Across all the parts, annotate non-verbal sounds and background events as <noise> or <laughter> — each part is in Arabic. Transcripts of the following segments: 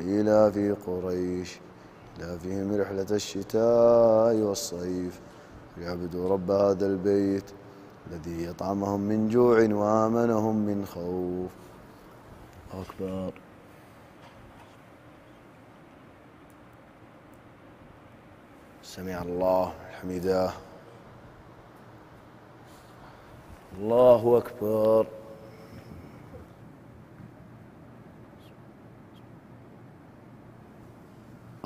لإلاف قريش إلافهم رحلة الشتاء والصيف. ليعبدوا رب هذا البيت الذي يطعمهم من جوع وآمنهم من خوف. أكبر. سمع الله حمده. الله أكبر.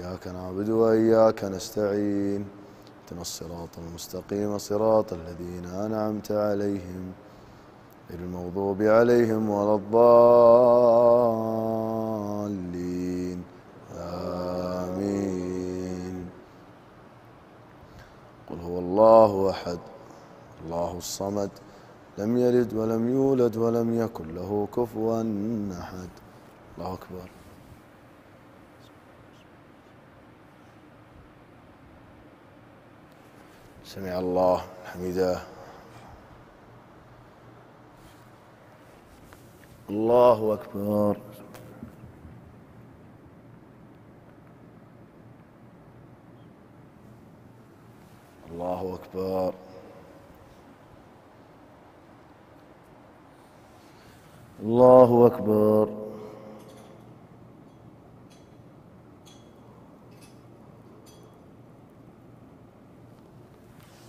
إياك نعبد وإياك نستعين. اهدنا الصراط المستقيم صراط الذين أنعمت عليهم. غير المغضوب عليهم ولا الضالين. آمين. قل هو الله أحد الله الصمد. لم يلد ولم يولد ولم يكن له كفوا أحد. الله أكبر. سمع الله حمده. الله أكبر. الله أكبر الله أكبر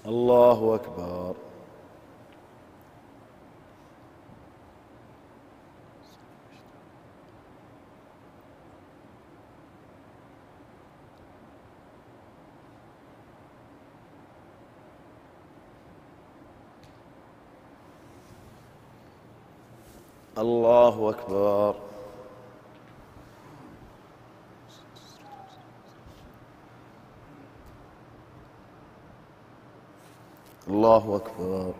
الله أكبر الله أكبر. الله أكبر.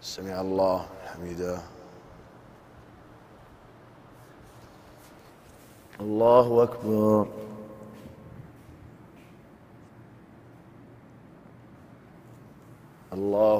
سمع الله حميده الله أكبر الله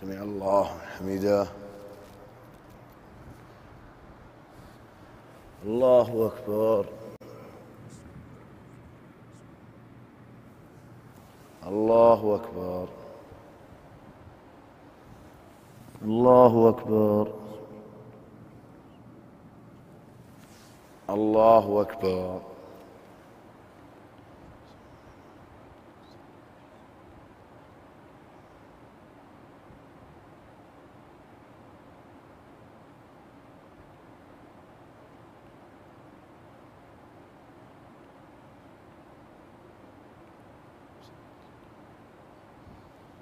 سمع الله حميده الله أكبر. الله أكبر. الله أكبر. الله أكبر.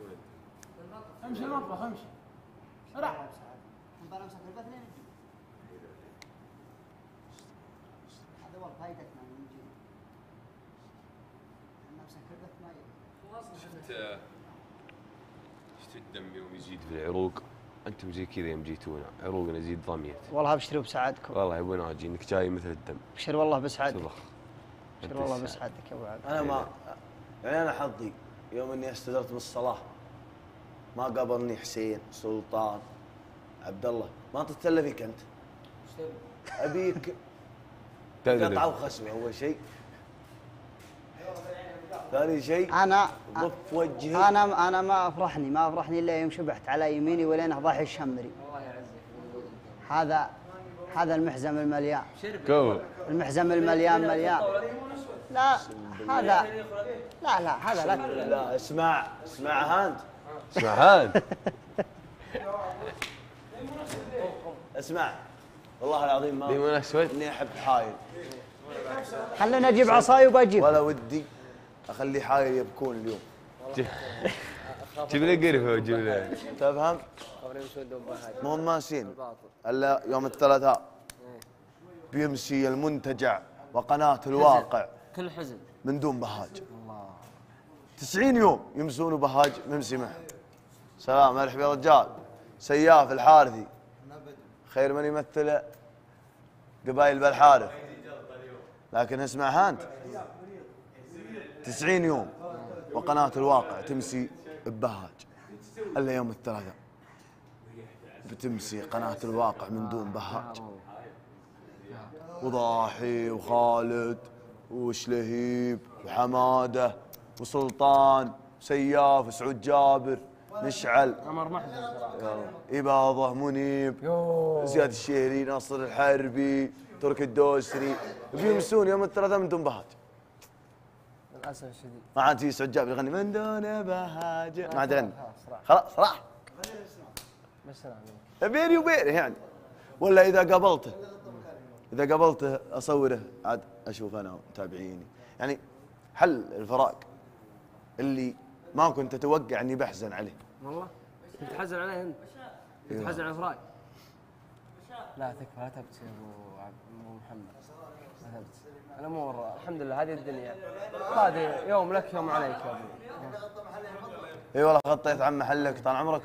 وين امشي المطبخ امشي راح. نبغى نمسك البث لين نجي هذا هو فائدتنا من نجي نمسك البث ما يجي شفت شفت الدم يوم يزيد في العروق؟ أنتم زي كذا يوم جيتونا. عروقنا يزيد ضميت والله ابشروا بسعادكم والله يا ابو ناجي إنك جاي مثل الدم. ابشر والله بسعادك. ابشر والله بسعادك يا أبو عبد. أنا ما يعني أنا حظي يوم إني استدرت بالصلاة ما قابلني حسين سلطان عبد الله ما طلت الا فيك أنت؟ <laughs> أبيك <laughs> قطعه وخسمة أول شيء. ثاني شيء أنا ضف وجهي أنا أنا ما أفرحني ما أفرحني إلا يوم شبحت على يميني ولين ضاحي الشمري. هذا هذا المحزم المليان. كو. المحزم المليان مليان. لا هذا لا لا هذا لك لا اسمع اسمع هاند اسمع هذا اسمع. والله العظيم ما ليمون اسود إني أحب حايل. خليني أجيب عصاي وبجيب. ولا ودي أخلي حايل يبكون اليوم. جيب لي قرفة وجيب لي. تفهم؟ مو ماسين. إلا يوم الثلاثاء. بيمسي المنتجع وقناة الواقع. كل حزن. من دون بهاج. تسعين يوم يمسون بهاج ممسي معه سلام مرحبا يا رجال. سياف الحارثي. خير من يمثل قبائل بالحارث. لكن اسمع هانت تسعين يوم وقناة الواقع تمسي ببهاج. إلا يوم الثلاثاء بتمسي قناة الواقع من دون بهاج. وضاحي وخالد. وشلهيب وحمادة وسلطان سياف وسعود جابر مشعل. عمر محزن إباضة منيب زياد الشهري ناصر الحربي ترك الدوسري. بيمسون يوم الثلاثاء من دون بهاج للأسف الشديد. ما عاد في سعود جابر يغني. من دون بهاج ما عاد يغني. خلاص راح بس بيني وبينه يعني. ولا إذا قابلته. إذا قابلته أصوره عاد أشوف أنا ومتابعيني يعني حل الفراق اللي ما كنت أتوقع إني بحزن عليه. والله. كنت حزن عليه أنت؟ كنت حزن على فراق؟ لا تكفى لا تبكي يا أبو عبد أبو محمد. لا تبكي. الأمور الحمد لله هذه الدنيا. هذه يوم لك يوم عليك يا أبو. إي والله غطيت عن محلك طال عمرك.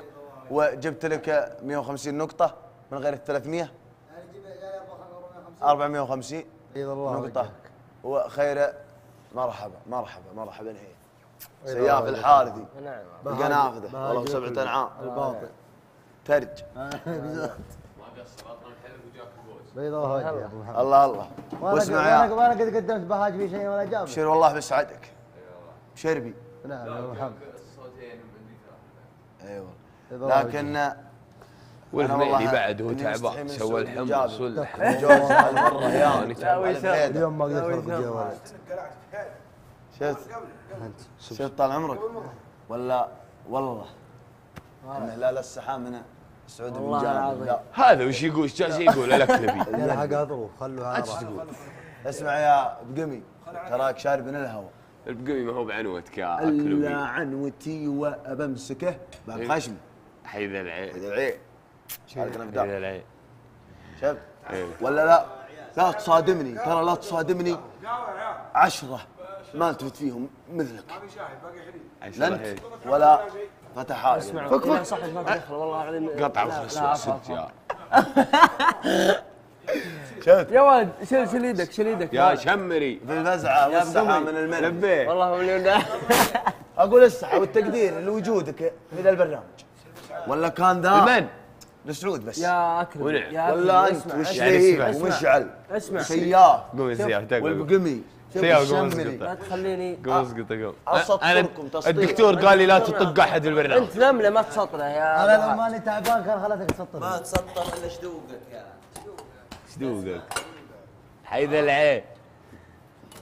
وجبت لك 150 نقطة من غير ال 300 450 إي والله نقطة وخير مرحبا مرحبا مرحبا هي سياف الحارثي نعم. القنافذة والله سبعة أنعام. الباطل. ترج. وهادي يا ابو محمد الله الله واسمع يا وأنا قد قدمت بهاج في شيء ولا جاب ابشر والله بسعدك. شربي نعم يا ابو محمد إي والله. لكن والله بعد هو تعبان سوى الحمص هالمرة <laughs> يا الفيدة. اليوم ما قدرت الجوال شفت شفت طال عمرك؟ ولا والله. إنه لا لا السحاب من سعود بن جابر. هذا وش يقول؟ إيش جالس يقول؟ الاكلبي يا حق ظروف خلوها. تقول؟ اسمع يا بقمي تراك شارب من الهواء. البقمي ما هو بعنوتك يا إلا اكلبي عنوتي وبمسكه باب خشمي حيد العين. هذا العين. الابداع العين شفت إيه. ولا لا؟ لا تصادمني ترى لا تصادمني. عشرة ما التفت فيهم مثلك. لا انت ولا فتح اسمع فك فك. صح ما تدخل والله العظيم. قطع وسد عفوا، <laughs> يا شفت يا ولد شيل شيل يدك شيل يدك. يا شمري. في الفزعة والسحاب من الملك لبيه والله مليون داعي <laughs> أقول الصحة والتقدير لوجودك في ذا البرنامج. ولا كان ذا؟ من؟ لسعود بس؟ يا أكرم ونعم. يا أكرم، ولا أنت اسمع، وش يعني لهيب اسمع. ومشعل اسمع. سياف قوم يا سياف تقوم والبقمي سياف قوم الشمري. لا تخليني قوم اسقط قوم أسطركم تسطير. الدكتور قال لي لا تطق أحد في البرنامج. أنت نملة ما تسطره يا أنا لو ماني تعبان كان خلتك تسطر. ما تسطر إلا شدوقك يا. إيش دوقك؟ حيد العين.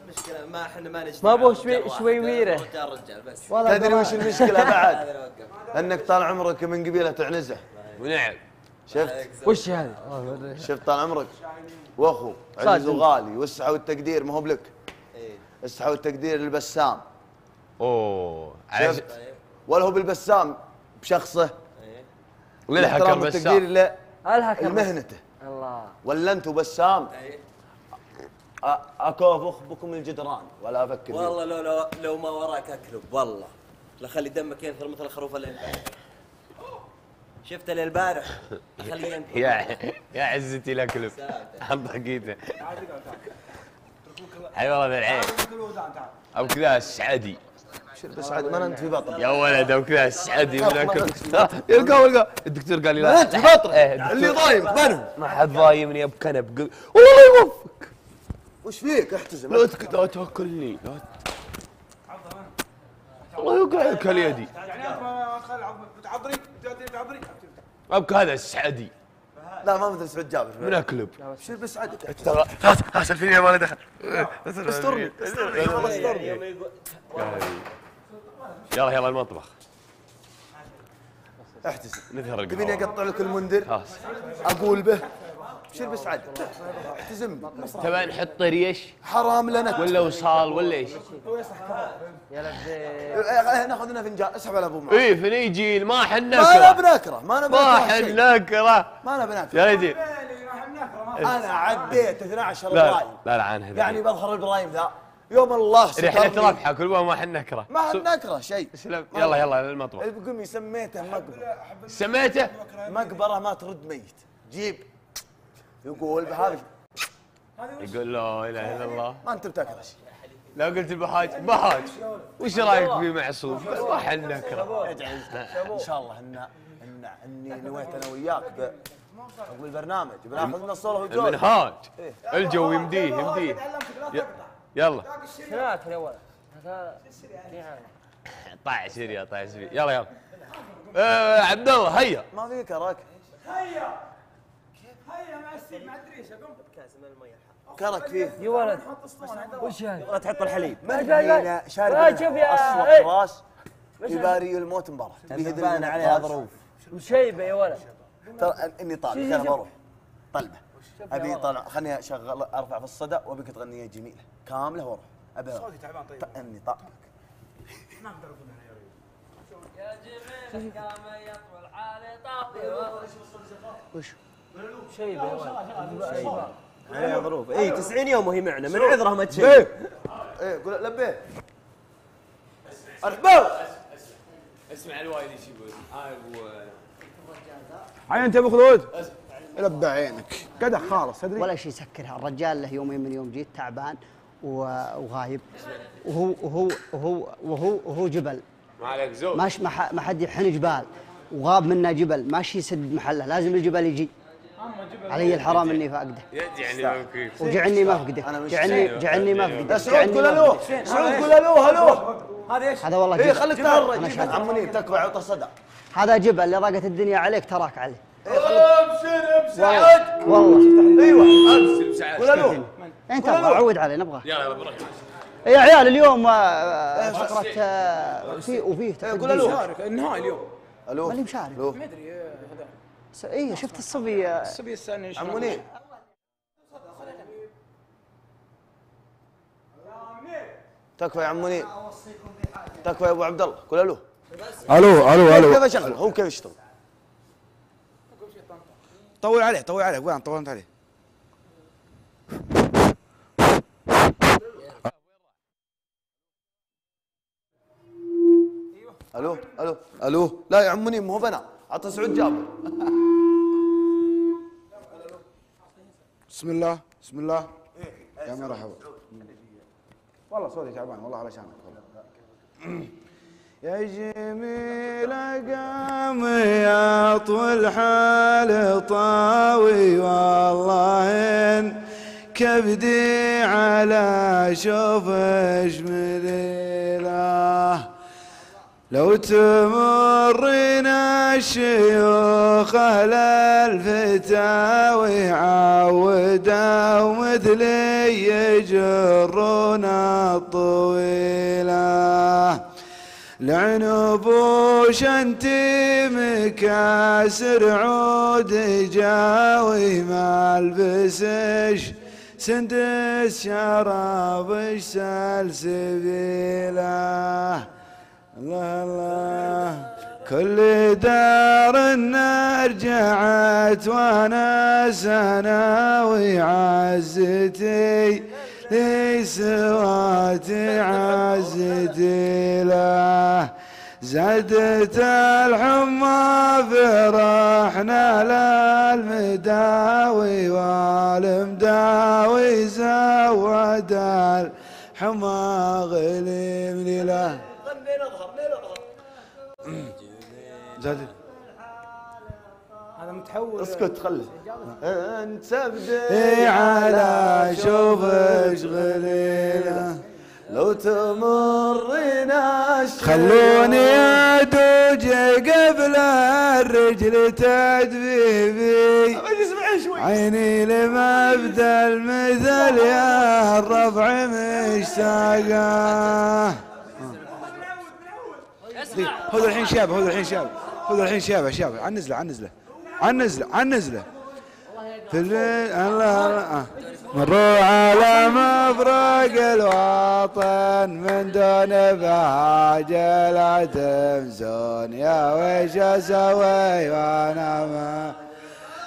مشكلة ما إحنا ما نجتمع. ما أبوه شوي-. شوي ويرة. رجال رجال بس. والله تدري وش المشكلة بعد؟ <laughs> أنك طال عمرك من قبيلة عنزه ونعم. شفت؟ وش هذه؟ شفت طال عمرك. وأخو عزيز وغالي والسحه والتقدير ما هو بلك. السحه والتقدير للبسام. أوه شفت؟ ولا هو بالبسام بشخصه. الاحترام والتقدير بسام؟ له الهكر لمهنته. الله. ولا أنتم بسام أ- اكوف بكم الجدران ولا أفكر فيه. والله لو لو لو ما وراك أكذب والله. لخلي دمك ينثر مثل الخروف اللي شفت اللي البارح؟ يا يا عزتي لا كلب. ضحكيته حي والله ذا العين. أو كذا السعدي بس عاد ما انت في بطل. يا ولد أو كذا السعدي من اكل يلقى يلقى الدكتور قال لي لا. انت بطل. إيه، اللي ضايمك منهم ما حد ضايمني يا بكنب قل- والله يوفقك وش فيك؟ احتزم لا تك- لا تأكلني. لا ت- الله يوقعك اليدي يعني أنت ما أبك هذا السعدي. لا ما مثل سعود جابر. من أكلب. شيل بس عادك ترى اسال فيني ما له دخل استرني استرني والله استرني يلا يلا المطبخ. نذهر تبيني القهوة. اقطع لك المندر خلاص. أقول به. شيل بس عادك احتزم بي. تبى نحط ريش حرام لنا. ولا وصال ولا إيش؟ يا لبيك إيه، ناخذ لنا فنجان. اسحب على أبو معاذ. إيه فنيجي ما حن ما أنا نكره بنكره ما أنا ما بنكره حن شيء. نكره. ما أنا بنكره. يا رجل أنا عديت 12 لا برايم لا لا عن هذا يعني بظهر البرايم ذا. يوم الله رحلة سترني ربحة كل ما حن نكره. ما حد نكره شيء. يلا يلا للمطبخ القمي سميته مقبرة. سميته؟ مقبرة ما ترد ميت. جيب. يقول بهذا. يقول لا إله إلا الله. ما أنت بتكره شيء لو قلت البهاج. بهاج. وش رأيك في ما حن نكره. إن شاء الله ان ان إني نويت أنا وياك ب بالبرنامج بناخذ من الصورة والجوله المنهاج الجو يمديه يمديه. يلا. شناك يا ولد؟ هذا يعني طاع سيريا طاع سيريا. يلا يلا. آه عبد الله هيا. ما في كرك هيا. مع كرك فيه. يا ولد. وش هذا؟ لا تحط الحليب. جاي. هنا شارب شوف يا- اصلق. راس يباري الموت مباراة. من عليها. ظروف وشيبة يا ولد. ترى إني طالب أنا. بروح. طلبه. أبي طالع خليني أشغل أرفع في الصدى وأبيك تغنيه جميلة. كاملة وأروح أبي صوتي تعبان طيب. إني طالب شيبه يا عليها ظروف اي 90 يوم وهي معنا. من عذره ما تشيل. إيه قول لبيه. ارحبوا اسمع الوايد إيش يقول. هيا أنت أبو خلود. لبى عينك. قدح خالص تدري؟ ولا شيء يسكرها. الرجال له يومين من يوم جيت تعبان وغايب. وهو وهو وهو وهو وهو جبل. ما عليك زود ماش ما ح- ما حد يحن جبال. وغاب منا جبل. ماشي يسد محله. لازم الجبل يجي. علي الحرام إني فاقده. يعني كيف وجعني ما فقده. جعني جعني ما فقده. سعود قول ما ألو. سعود قول ألو. هلو. هذا والله إيه جبل خليك أنا تهرج شاهد. عم منيب تكفى عطى صدى هذا جبل اللي ضاقت الدنيا عليك تراك عليه ابشر بسعد والله. أيوه. ابشر بسعادة قول ألو. انت أبغى عود عليه نبغى. يلا يلا بركة يا عيال اليوم آه، فقرة آه، في وفيه إيه، قول ألو. تحدي النهائي اليوم. ألو ماني مشارك. ما أدري. إيه شفت الصبي آه، الصبي الثاني عم منيب تكفى يا عم منيب تكفى يا أبو عبد الله. قول ألو. ألو ألو كيف اشغل هو كيف يشتغل؟ طول عليه طول عليه. وين؟ طولت عليه. ألو ألو. ألو. لا يا عم منيب مو بنا. عطى سعود جابر. بسم الله بسم الله. يا مرحبا. والله صوتي تعبان والله علشانك والله. يا جميل قام يا طول حال طاوي والله إن كبدي على شوفش مذيله لو تمرين الشيوخ أهل الفتاوي عودوا مثلي يجرون الطويلة. العنب وشنتي مكاسر عود جاوي ما ألبسش. سندس شراب سلسبيله الله الله كل دار رجعت وأنا سناوي عزتي لي سواتي عزتي له زادت الحمى فرحنا للمداوي والمداوي زود الحمى غليم له زادت. هذا متحول. اسكت خله أنت بدي إي على شوفك غليلة. لو تمرنا خلوني أدوج قبل الرجل تدبيبي. عيني لمبدأ المثل يا الربع مشتاقة. خذ الحين شابه خذ الحين شابه خذ الحين شابه شابه. عن نزلة عن نزلة. عن نزلة عن نزلة. الله الله. مروا على مفرق الوطن من دون بهاجة لا تمزون يا ويش أسوي وأنا ما.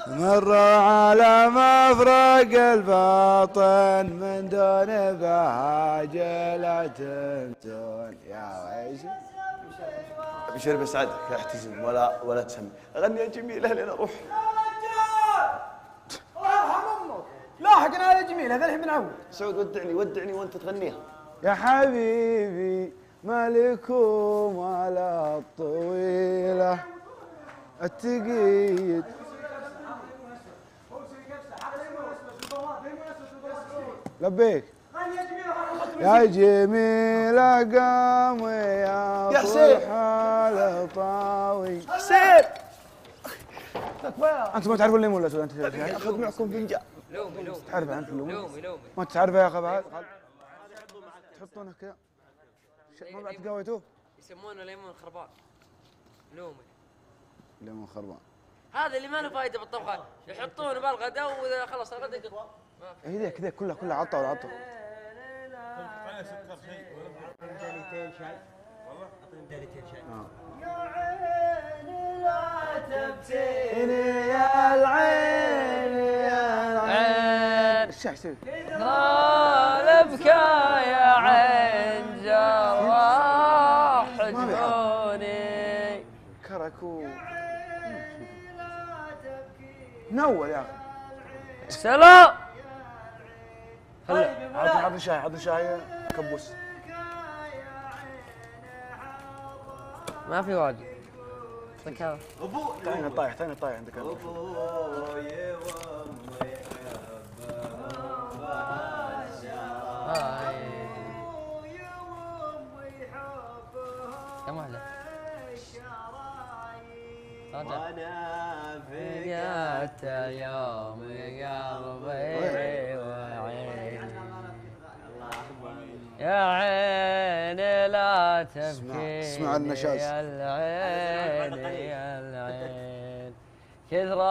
مروا على مفرق الباطن من دون بهاجة لا تمزون يا ويش ابشر بسعدك احتزم ولا ولا تسمي يا جميله لين أروح لاحقنا على جميل هذا الحين بنعود سعود ودعني ودعني وأنت تغنيها. يا حبيبي مالكم على الطويلة. التقيد لبيك. يا جميل قام يا يا حسين. طاوي حسين أنتم ما تعرفون الليمون ولا سود أنت أخذ معكم فنجان لومي لومي تعرفها انت لومي لومي. ما تعرفها يا أخي بعد؟ تحطونه كذا ما بعد قويتوه يسمونه ليمون خربان. لومي. ليمون خربان. هذا اللي ما له فايدة بالطبخة. يحطونه بالغداء وإذا خلص الغداء هي ذيك ذيك كلها كلها عطوا ولا عطوا يا العين يا عين الشاي سوي طالبك يا عين جراح جفوني كركو منور يا أخي سلام عطني عطني شاي عطني شاي كبوس ما في واجد اعطيك هذا تعطيني الطايح تعطيني الطايح عندك أنت. هاي. كم واحدة؟ راجع فقدت يوم قلبي وعيني يا عيني لا تبكي اسمع النشاز. يا العين يا العين كثر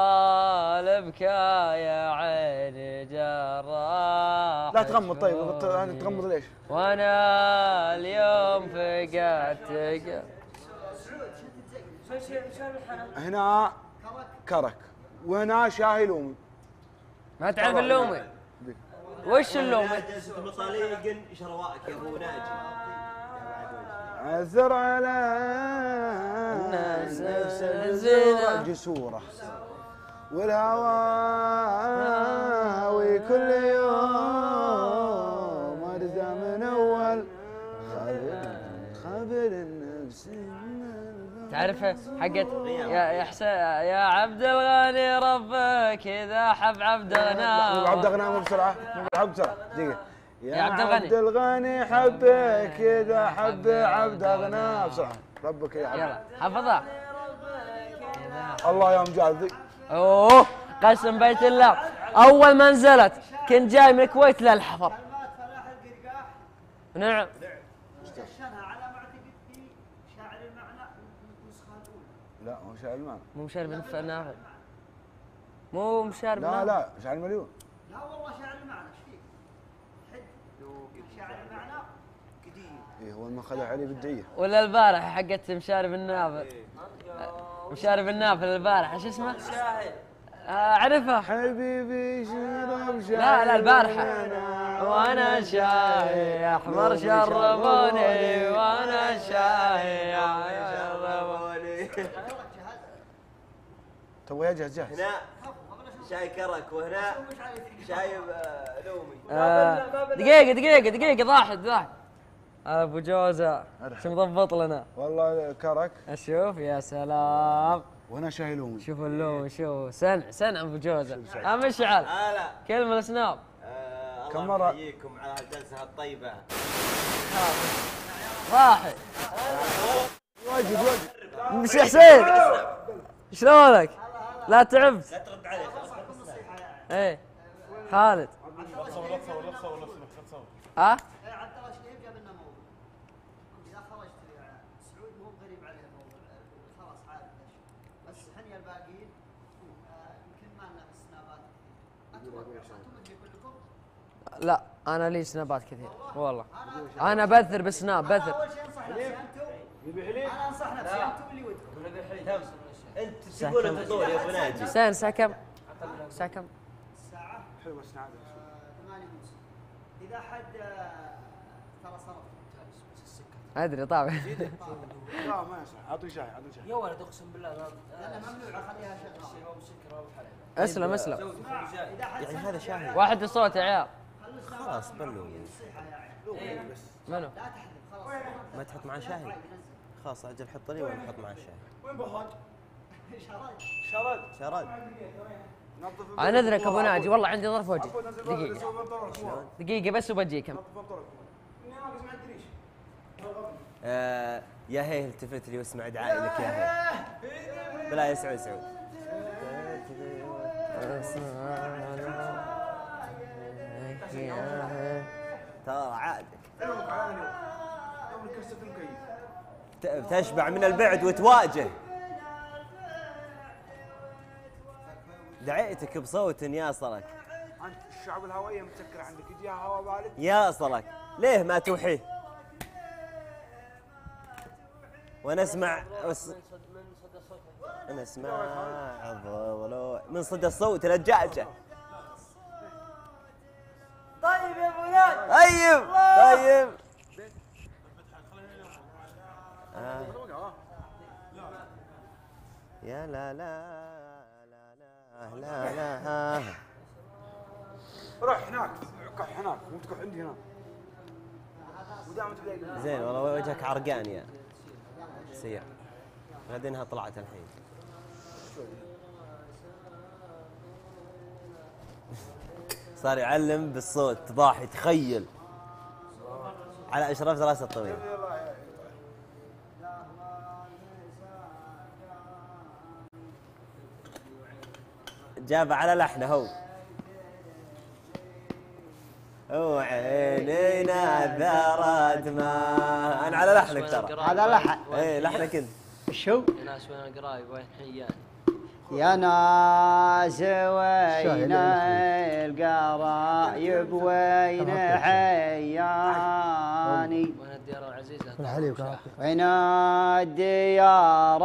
البكاء يا عيني جراح لا تغمض طيب. بط- يعني تغمض ليش؟ وأنا اليوم فقدتك هنا كرك وهنا شاهي لومي ما تعرف اللومي وش اللومي مطاليق شروائك يا أبو ناجي عثر على الناس نفس زينة. جسورة والهواوي كل يوم ارزى من أول خبر خبر النفس تعرف حقت يا يا حسين يا عبد الغني ربك إذا حب عبد الغنى عبد بسرعة مو عبد بسرعة دقيقة. يا عبد الغني. عبد الغني حبك إذا حب عبد الغنى بسرعة. ربك يا عبد. يلا حفظها الله يوم جاذي أوه قسم بيت الله. أول ما نزلت كنت جاي من الكويت للحفر. نعم. المعنى مو مشاري بن نافع مو مشاري بن لا. لا شاعر المليون لا والله شاعر المعنى إيش فيك؟ حد. شاعر المعنى قديم اي هو ما خذها علي بالدعيه ولا البارحة حقت مشاري بن نافع مشاري بن نافع البارحة شو اسمه؟ آه، اعرفها حبيبي شرب شاي لا لا البارحة وأنا شاي أحمر شربوني وأنا شاي شربوني. تو يجهز جاهز هنا شاي كرك وهنا شاي آه، لومي آه، دقيقة دقيقة دقيقة ضاحك ضاحك هذا أبو جوزة شو مضبط لنا؟ والله كرك. أشوف يا سلام. وهنا شاي لومي. شوف اللون شوف. سنع سنع أبو جوزة. ها مشعل هلا كلمة السناب. آه، كم الله مرة؟ يحييكم على هالجلسة الطيبة. ضاحك واجد واجد. مش حسين شلونك؟ لا تعبت لا ترد علي إيه خالد ها؟ عبد الله شليم جاب لنا موضوع اذا خرجت سعود مو غريب عليه الموضوع خلاص عارف ليش بس إحنا الباقيين يمكن ما لنا سنابات كثير أتوقع أنتم اللي كلكم لا أنا لي سنابات كثير والله. أنا بثر بسناب بثر اول شيء انصح نفسي أنتم أنا أنصح نفسي أنتم اللي ودكم. أنت تقول الفضول يا أبو ناجي سين الساعة كم؟ الساعة كم؟ الساعة حلوة السنعه 8 ونص إذا حد آه، ترى صرف ادري طبعا لا ما يصح اعطي شاي اعطي شاي يا ولد أقسم بالله لأن ممنوع. اخليها شغاله أسلم أسلم. يعني هذا شاهد. واحد الصوت يا عيال. خلاص بلوا منو؟ ما تحط معاه شاهي خلاص أجل حط لي وأنا أحط معاه شاهي شرد. شرد. أنا اذنك ابو ناجي والله عندي ظرف وجهي دقيقة. دقيقة بس وبجيكم. آه يا هي التفت لي واسمع دعائي لك يا هي بلا يا سعود سعود ترى عادك. ت- تشبع من البعد وتواجه. دعيتك بصوت ياصلك. أنت الشعب الهوائية مسكر عندك يجيها هواء بارد ياصلك. ليه ما توحيه وأنا اسمع. أنا اسمع من صدى الصوت الدجاجة. طيب يا فلان طيب طيب. آه. يا لا لا. لا لا. روح هناك. كح هناك. مو تكح عندي هناك زين والله وجهك عرقان يا. سيء بعدينها طلعت الحين. صار يعلم بالصوت. ضاحي تخيل. على أشراف راسه الطويل جاب على لحنه. هو وعينينا ذرت ما. أنا على لحنك ترى. هذا لحن. إيه لحنك إنت. شو؟ ناس وين القرايب وين حيان؟ يا ناس وين القرايب؟ وين حياني؟ وين الديار العزيزة الحليب كان وين الديار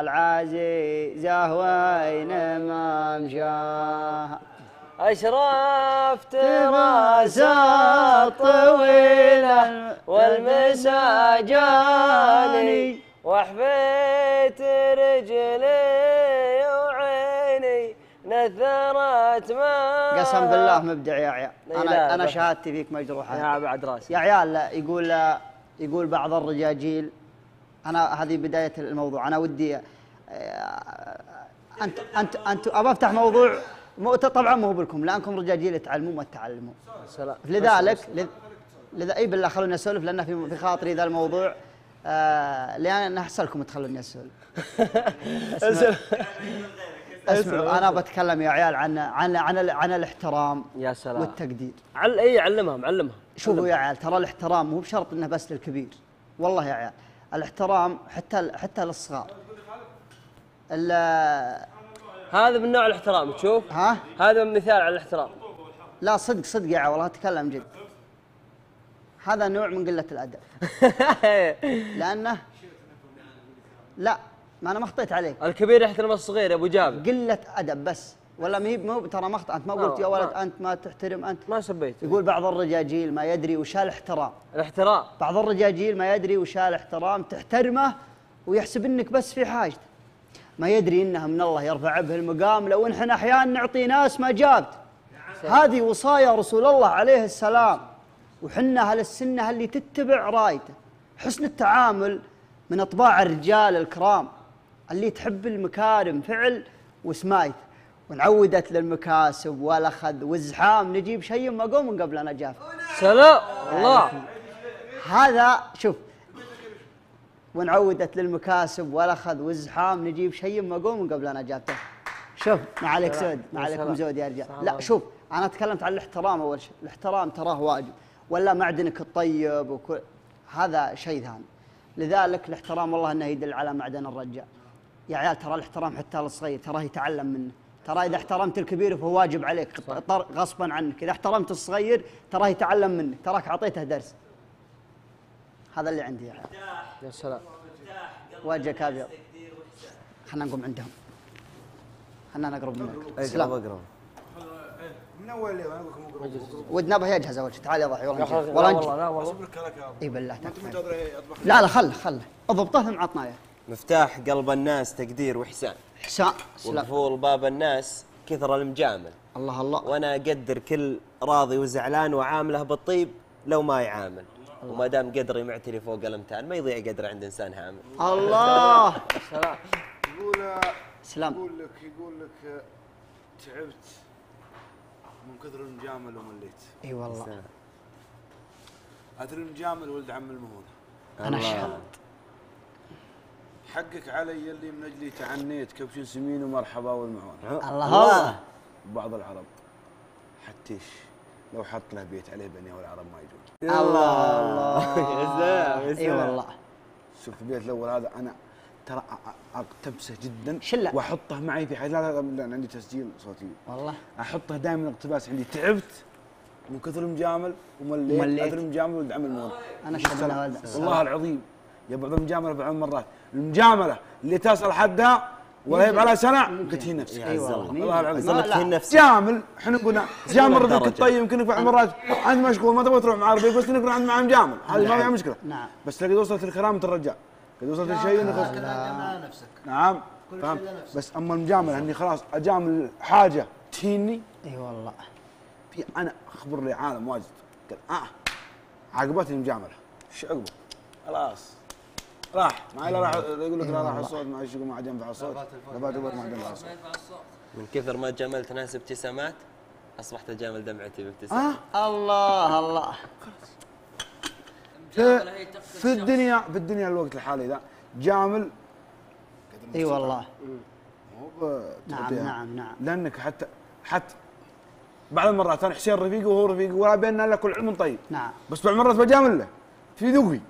العزيزة وين ممشاها أشرفت رأس الطويلة والمساجاني وحفيت رجلي وعيني نثرت ما قسم بالله مبدع يا عيال. أنا أنا شهادتي فيك مجروحة. يا بعد رأسي. يا عيال لا، يقول يقول بعض الرجاجيل أنا هذه بداية الموضوع أنا ودي آه، أنت أنت أنت ابى أفتح موضوع مو طبعا مو بلكم لأنكم رجاجيل تعلموا ما تعلموا سلام لذلك لذ- لذا إي بالله خلوني أسولف لأن في في خاطري ذا الموضوع آه لأن احسلكم تخلوني أسولف. <laughs> اسمعوا أنا بتكلم يا عيال عن عن عن, عن الاحترام يا سلام. والتقدير. عل إي علمهم علمهم. شوفوا يا عيال ترى الاحترام مو بشرط إنه بس للكبير. والله يا عيال الاحترام حتى حتى للصغار. هذا من نوع الاحترام تشوف؟ ها؟ هذا مثال على الاحترام. لا صدق صدق يا والله اتكلم جد. هذا نوع من قلة الأدب. <laughs> لأنه لا ما أنا ما خطيت عليك. الكبير يحترم الصغير يا أبو جابر. قلة أدب بس. ولا ما هي مو ترى ما. أنت ما قلت يا لا، ولد أنت ما تحترم أنت ما سبيت. يقول بعض الرجاجيل ما يدري وش الاحترام. الاحترام. بعض الرجاجيل ما يدري وش الاحترام تحترمه ويحسب إنك بس في حاجته. ما يدري انها من الله يرفع به المقام لو إحنا أحيانا نعطي ناس ما جابت. هذه وصايا رسول الله عليه السلام. وحنا أهل السنة اللي تتبع رايته. حسن التعامل من أطباع الرجال الكرام. اللي تحب المكارم فعل وسمايت ونعودت للمكاسب والأخذ والزحام نجيب شيء ما قوم من قبل أنا جاف. سلام. الله. هذا شوف وانعودت للمكاسب والأخذ والزحام نجيب شيء ما قوم من قبل أنا جابته شوف ما عليك زود ما عليكم. زود يا رجال. لا شوف أنا تكلمت عن الاحترام أول شيء. الاحترام تراه واجب ولا معدنك الطيب وكل. هذا شيء ثاني. لذلك الاحترام والله إنه يدل على معدن الرجال يا عيال ترى الاحترام حتى للصغير تراه يتعلم منه. ترى إذا احترمت الكبير فهو واجب عليك. غصبا عنك. إذا احترمت الصغير تراه يتعلم منك تراك أعطيته درس. هذا اللي عندي يا عيال يا سلام. وجهك ابيض خلنا نقوم عندهم. خلنا نقرب منك. أقرب. اسلام أقرب من أول أنا أقول لكم ودنا به يجهز أول شيء. تعال يا ضحي والله لا والله والله نجي لا والله. أصبر لك يا إي بالله لا لا خله خله اضبطه ثم عطنا إياه. مفتاح قلب الناس تقدير وإحسان. حسام سلام. وقفول باب الناس كثر المجامل. الله الله. وأنا أقدر كل راضي وزعلان وعامله بالطيب لو ما يعامل. وما دام قدري معتري فوق الامتان ما يضيع قدر عند إنسان هامل الله. سلام. يقول سلام. يقول لك يقول لك تعبت من كثر المجامل ومليت إي والله. أدري المجامل ولد عم المهون. أنا اشهد حقك علي اللي من أجلي تعنيت كبش سمين ومرحبا والمعون الله. الله. بعض العرب حتيش لو حط له بيت عليه بنيه والعرب ما يجون. الله الله. يا سلام يا إي والله. شوف البيت الأول هذا أنا ترى أقتبسه جدا شلة. وأحطه معي في حاجة لا لا لا عندي تسجيل صوتي. والله. أحطه دائما اقتباس عندي. تعبت من كثر المجامل ومليت مليت. ادري المجامل ولد عم أنا هذا والله العظيم. يا بعض المجامله بعض المرات المجاملة اللي تصل حدها ولا يبقى لها سنة قلت هي نفسك. اي والله والله العظيم. ظلت لا. هي نفسك جامل. إحنا قلنا جامل درجة. الطيب يمكن في المرات انت مشغول ما تبغى تروح مع رفيق بس تروح عند مع جامل. هذه ما فيها مشكلة. نعم. بس لقد وصلت لكرامه الرجال. قد وصلت لشيء إنك نفسك. نعم. فهمت. بس أما المجاملة إني خلاص أجامل حاجة تهيني. إي والله. في أنا أخبر لي عالم واجد. قال آه عقبتني المجاملة. إيش عقبه؟ خلاص. راح. ما إلا راح يقول لك لا راح الصوت ما إيش يقول ما عاد ينفع الصوت نبات الورد ما عاد ينفع الصوت من كثر ما جاملت ناس ابتسامات أصبحت أجامل دمعتي بابتسامات آه. الله الله. في, في الدنيا في الدنيا الوقت الحالي ذا جامل. إي والله. مو نعم. نعم نعم. لأنك حتى حتى بعض المرات أنا حسين رفيقي وهو رفيقي ولا بيننا إلا كل علم طيب. نعم. بس بعض المرات بجامل له؟ في ذوقي.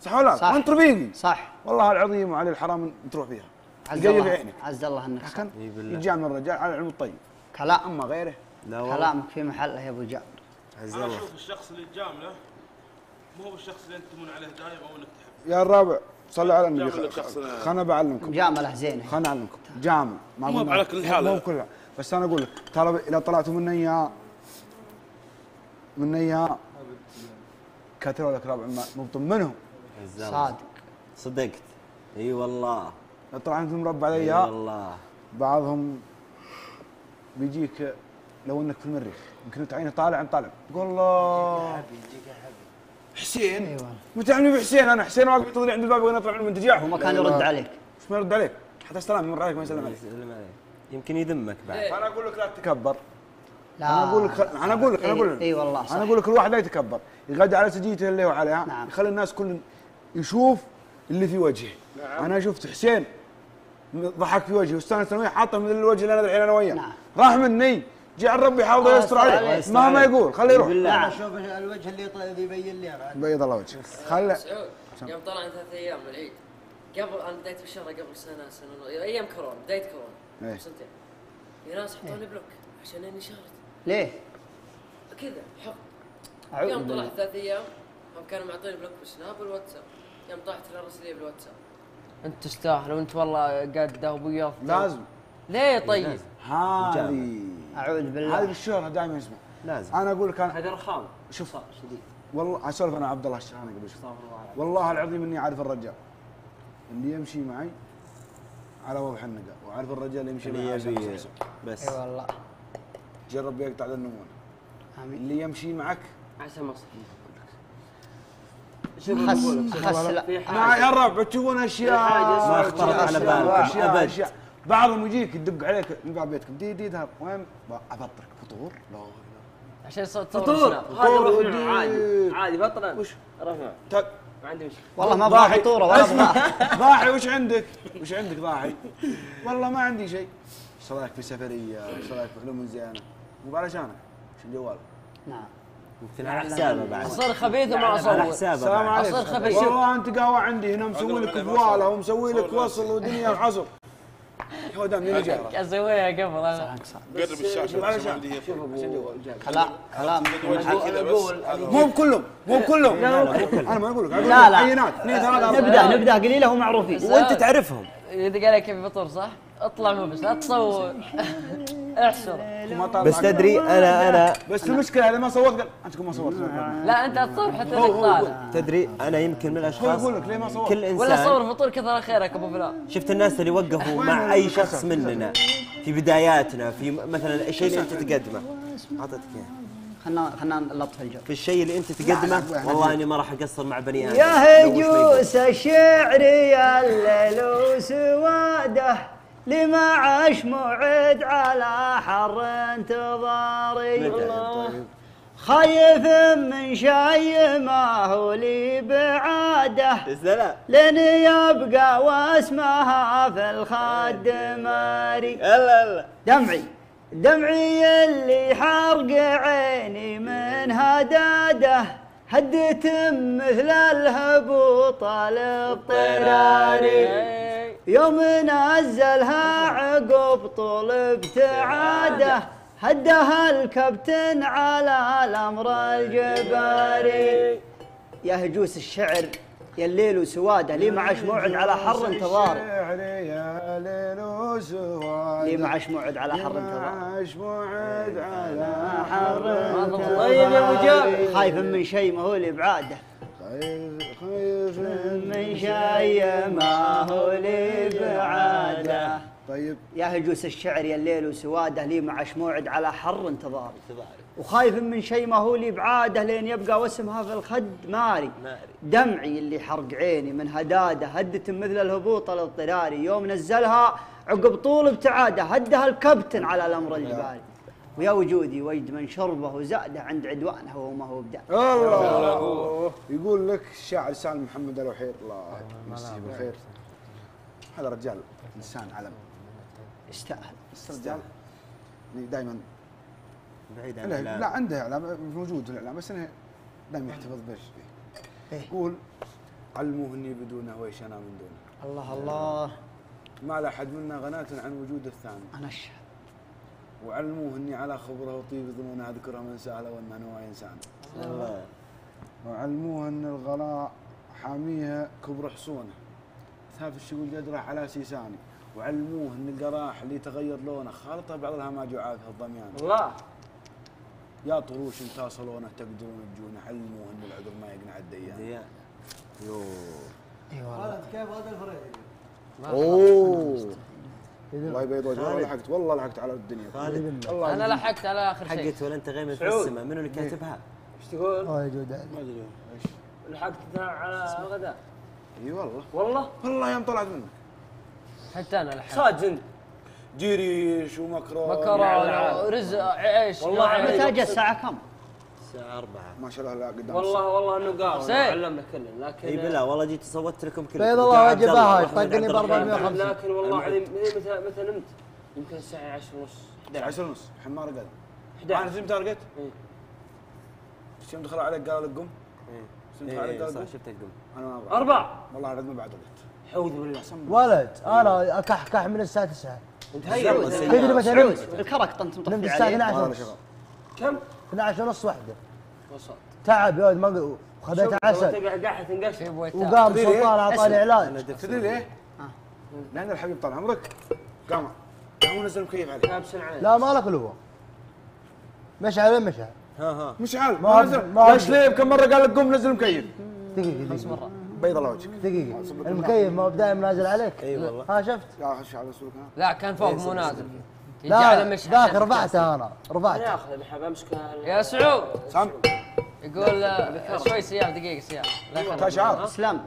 صح ولا لا؟ صح. وانت رفيقي صح. والله العظيم وعلي الحرام تروح فيها عز الله. عينك عز الله إنك. لكن. يجامل الرجال على العلم الطيب. كلام. أما غيره؟ لا والله. كلامك في محله يا أبو جابر عز أنا الله. أشوف الشخص اللي تجامله مو هو الشخص اللي انت تمون عليه دايم أو إنك تحبه يا الرابع صلوا على النبي. خلنا بعلمكم مجامله زينة. خلنا اعلمكم جامل ما مو على كل حال. مو كل بس أنا أقول لك ترى إذا طلعتوا مني اياها مني اياها كثروا لك ربع ما- مو منهم؟ صادق. صدقت. إي والله. لو طلعت مربع إي اياها والله. بعضهم بيجيك لو إنك في المريخ. يمكن انت عيني طالع عن طالع. تقول الله. حسين. أيوة. متعاملني بحسين أنا حسين واقف ينتظرني عند الباب وأنا أطلع من المنتجع. وما كان يرد عليك. إيش ما يرد عليك. حتى السلام يمر عليك ما يسلم عليك. يسلم عليك. يمكن يذمك بعد. أنا أقول لك لا تتكبر لا. أنا أقول لك أنا أقول لك أنا أقول لك إي والله صح أنا أقول لك الواحد لا يتكبر. يغدى على سجيته اللي هو عليها نعم. يخلي الناس كل يشوف اللي في وجهه. أنا شفت حسين ضحك في وجهي واستانس أنا وياه حاطه من الوجه اللي أنا الحين أنا وياه. نعم. راح مني. جعل ربي يحافظ آه، يستر يستر عليه عليه. ما ما يقول خليه يروح. أنا أشوف الوجه اللي يبين لي. بعد بيض الله وجهك. خله سعود يوم طلعنا ثلاث أيام من العيد قبل أنا بديت بالشهر قبل سنة سنة أيام كورونا بداية كورونا إيه. سنتين. في ناس حطوني block عشان إني شهرت ليه؟ كذا حق يوم. طلعت ثلاث أيام هم كانوا معطيني block بالسناب والواتساب. يوم طلعت الرسل لي بالواتساب؟ انت تستاهل وانت والله قاده وبيض لازم. ليه طيب؟ هذه أعوذ بالله. هذه الشهرة دائما يسمع لازم. أنا أقول لك أنا هذا رخام شوف شديد. والله أسولف أنا عبد الله الشهراني قبل شوي. والله العظيم إني عارف الرجال. اللي يمشي معي على وضح النقا وعارف الرجال اللي يمشي معي يبي. بس. أي والله. جرب يقطع ذا النمون آمين. اللي يمشي معك عسى مصر خس خس لا. مع يا الربع تشوفون أشياء ما خطرت على أشياء- بالك أشياء أبد. أشياء. بعضهم يجيك يدق عليك من باب بيتكم دي دي ذهب وين؟ افطرك فطور. لا عشان تصور تصور فطور. فطور عادي. عادي بطلا وش؟ رفع. تا- ما عندي مشكلة. والله ما ضاحي. فطوره ولا اسمع. ضاحي. وش عندك؟ وش عندك ضاحي؟ والله ما عندي شيء. إيش رايك في سفريه؟ إيش رايك في علوم زينة؟ مو علشانك عشان جوال نعم. يمكن على حسابه بعد. اصير خبيث وما على اصور حسابه السلام عليكم أصير خبيث. والله أنت قهوة عندي هنا مسوي لك فواله ومسوي لك وصل ودنيا وحصر هو دام مين جاي. <laughs> أسويها قبل أنا. قرب الشاشة. كلام كلام مو بكلهم مو بكلهم. أنا ما أقول لك. لا لك لا. نبدأ نبدأ قليلة ومعروفين. وأنت تعرفهم. إذا قال لك كيف فطور صح؟ اطلع مو بس لا تصور. <laughs> طالع بس. تدري أنا أنا بس المشكلة اذا ما صورت قال أنت ما صورت لا أنت تصور حتى طالع تدري أنا يمكن من الاشخاص يقول لك ليه ما صورت؟ كل ولا انسان صور فطور كثر خيرك أبو فلان شفت الناس اللي وقفوا مع أي شخص مننا؟ في بداياتنا في م- مثلا الشيء اللي أنت تقدمه. أعطيتك إياه. خلنا خلنا نلطف الجو. في الشيء اللي أنت تقدمه والله أني ما راح أقصر مع بني آدم. يا. هجوس الشعر يا الليل وسواده. لما عاش موعد على حر انتظاري طيب. خايف من شي ما هو لي بعاده. لن يبقى واسمها في الخد ماري. دمعي. دمعي اللي حرق عيني من هداده. هدت مثل الهبوط الاضطراري يوم نزلها عقب طول ابتعاده هدها الكابتن على الأمر الجباري. يا هجوس الشعر يا الليل وسوادة لي معش موعد على حر انتظاري شعري يا ليل وسواد لي معش موعد على حر معاش موعد على حر طيب يا أبو خايف من شيء ما هو لي بعاده خايف من شيء ما هو لي بعاده طيب يا هجوس الشعر يا الليل وسواده لي معش موعد على حر انتظاري وخايف من شيء ما هو لي بعاده لين يبقى واسمها في الخد ماري ماري. دمعي اللي حرق عيني من هداده هدت مثل الهبوط الاضطراري يوم نزلها عقب طول ابتعاده هدها الكابتن على الامر الجباري ويا وجودي وجد من شربه زاده عند عدوانه وما هو بدأ. الله. يقول لك الشاعر سالم محمد الوحير الله يمسيه بالخير. هذا رجال إنسان علم. يستاهل رجال. دائما بعيد عن لا, الإعلام. لا عنده إعلام موجود في الإعلام بس إنه دائما يحتفظ بش إيه. يقول علموهني بدونه ويش أنا من دونه. الله الله. ما لا أحد منا غناة عن وجود الثاني. أنا أشهد. وعلموهني على خبره وطيب ظنون اذكره من سهله والمنوى انسان الله. وعلموها ان الغلاء حاميها كبر حصونه. ثاف الشقول قدره على سيساني. وعلموه ان القراح اللي تغير لونه. خالطة بعض الهماج وعافها الضميان الله. يا طروش ان تصلونه تقدرون تجونه علموه ان العذر ما يقنع الديان. ديان. يوه. إي والله. كيف هذا الفريق؟ أوه. الله يبيض وجهه والله لحقت والله لحقت على الدنيا. خالد. الله أنا لحقت على آخر شيء. حقت ولا أنت غيمت في. السماء منو اللي كاتبها؟ إيش تقول؟ آه يا جود ما أدري. إيش؟ لحقت على الغداء إي والله. والله؟ والله يوم طلعت منك. حتى أنا لحقت. صاد انت جريش ومكرونة. مكرونة ورز عيش والله نوعين. متى جاء الساعة كم؟ الساعة 4 ما شاء الله لا قدام والله والله إنه حسين. علمنا كلنا لكن إي بالله والله جيت صوتت لكم كلكم. بيض الله وجه طقني ب الرحمن. 450. لكن والله العظيم متى متى نمت؟ يمكن الساعة 10 ونص. 11 10 ونص. حمار قال 11 عارف متى رقت؟ إيه. يوم دخلوا عليك؟ قالوا لك قم. دخلوا عليك؟ قالوا شفتك قم. أنا ما أبغى. أربع والله العظيم ما بعد رقت حوذ بالله. ولد أنا اكحكح من الساعة 9 يلا تدري. متى نمت؟ الكرك انت مطفي عليه 12 أنا ونص شغال كم؟ 12 ونص واحدة وسط. تعب يا ولد ما وخذيت عسل. تقعد قاعد تنقش. في بويتات وقام سلطان أعطاني علاج. تدري ليه؟ لأن الحبيب طال عمرك. قام. قام نزل مكيف عليه لا ما لك الا مشعل وين مشعل؟ ها ها. مشعل. ما نزل. ليش ليه؟ كم مرة قال لك قوم نزل مكيف؟ دقيقة دقيقة. بيض الله وجهك. دقيقة. المكيف ما هو دايم نازل عليك. إي والله. ها شفت؟ يا أخي على سلوك ها لا كان فوق مو نازل لا ذاك رفعته أنا رفعته. اخذ بحب أمسك يا سعود. سام. يقول آه، شوي سيارة دقيقة سيارة لا اسلام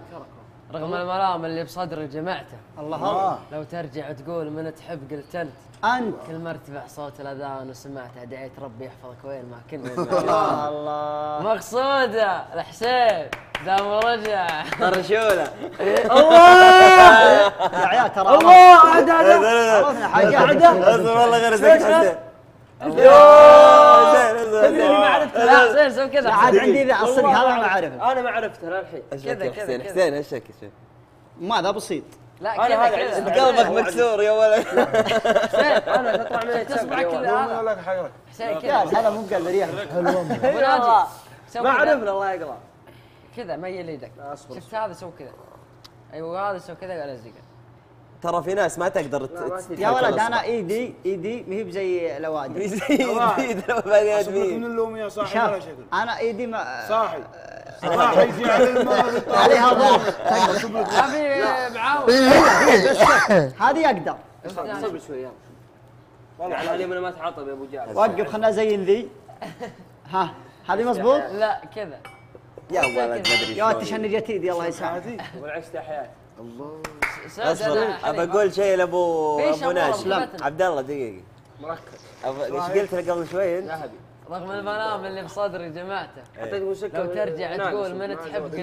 رغم الملام اللي بصدري جمعته. الله. لو ترجع تقول من تحب قلت أنت. أنت. كل ما ارتفع صوت الأذان وسمعتها دعيت ربي يحفظك وين ما كنت. <laughs> الله. <laughs> مقصودة. الحسين. دام رجع طرشوله يا عيال ترى الله! عرفنا. حاجة. اصبر والله غير حسين. تدري ما عرفته لا حسين سوي كذا. عاد عندي ذا الصدق هذا ما أعرفه. أنا ما عرفته للحين. كذا كذا حسين. حسين إيش شك شيء ماذا؟ بسيط. لا أنا كذا هذا أنت قلبك مكسور يا ولد. <laughs> حسين أنا تطلع مني كذا. ولا لك حاجة حسين كذا. هذا مو بقلب ريح حلوة ما. عرفنا الله يقرأ. كذا ميل يدك. شفت هذا سوي كذا. أيوه هذا سوي كذا قال أزقه. ترى في ناس ما تقدر ت- يا ولد أنا إيدي إيدي ما هي بزي الأوادم. <laughs> زي لو بني اصبرك من ادمين اللوم يا صاحي ولا شكل أنا إيدي ما صاحي. صاحي في على الماء عليها ضوء ما في معاون هذه أقدر. صبر شوي يلا. والله. على اليمين ما تعاطب يا أبو جابر وقف خلنا زين ذي. ها هذه مضبوط؟ لا كذا. يا ولد ما أدري يا. تشنجت إيدي الله يسامحك. والعكس حياتي. سعد اصبر أبى أقول شيء لأبو في أبو ناجي. عبد الله دقيقة. مركز. أبى- إيش قلت لك قبل شوي أنت؟ ذهبي. رغم المنام اللي بصدري جمعته إيه. لو ترجع تقول من تحب قلت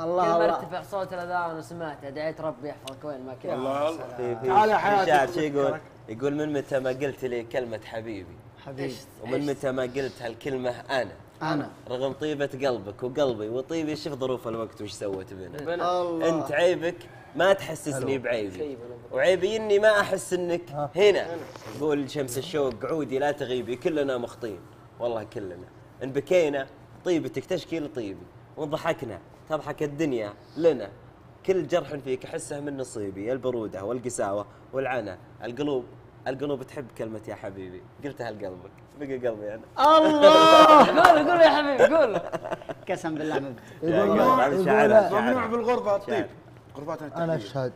الله الله. ارتفع صوت الأذان وسمعته؟ دعيت ربي يحفظك. وين ما كنت في في تعال يا في حياتي. شاعر شي يقول يقول من متى ما قلت لي كلمة حبيبي. حبيبي. ومن متى ما قلت هالكلمة أنا. أنا. رغم طيبة قلبك وقلبي وطيبي شوف ظروف الوقت وش سوت بنا الله. أنت عيبك ما تحسسني بعيبي. وعيبي إني ما أحس إنك هنا. قول شمس الشوق عودي لا تغيبي كلنا مخطين والله كلنا. إن بكينا طيبتك تشكي لطيبي. وإن ضحكنا تضحك الدنيا لنا. كل جرح فيك أحسه من نصيبي. البرودة والقساوة والعنا القلوب القلوب تحب كلمة يا حبيبي. قلتها لقلبك. بقى قلبي يعني. الله! <laughs> قول قول يا حبيبي قول. قسم بالله ممنوع يقول ممنوع في الغرفة الطيب. غرفاتنا أنا. أشهد.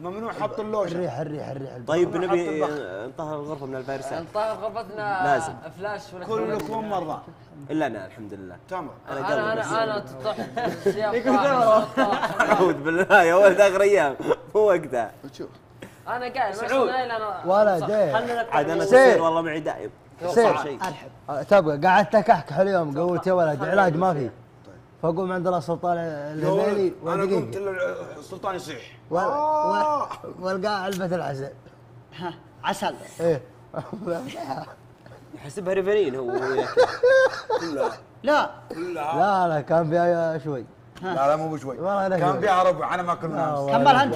ممنوع حط اللوشة. الريح الريح الريح. طيب نبي. نطهر الغرفة من الفيروسات نطهر غرفتنا لازم. فلاش ولا كلكم مرضى إلا أنا الحمد لله. تمام. أنا أنا أنا أنا تطح سياق طاح. أعوذ بالله يا ولد آخر أيام. مو وقتها. شوف. أنا قاعد سعود. أنا ولد إيه عاد. تصير والله معي دايم. سير. شيء. أه، تبقى قعدت اكحكح اليوم قلت يا ولد علاج ما في. فاقوم عند الله سلطان الهليلي أنا قمت السلطان يصيح. وال- والقاه علبة العسل. ها عسل. إيه. يحسبها ريفرين هو. لا. لا لا كان فيها شوي. لا لا مو بشوي. كان. فيها ربع. أنا ما كنا. كملها أنت؟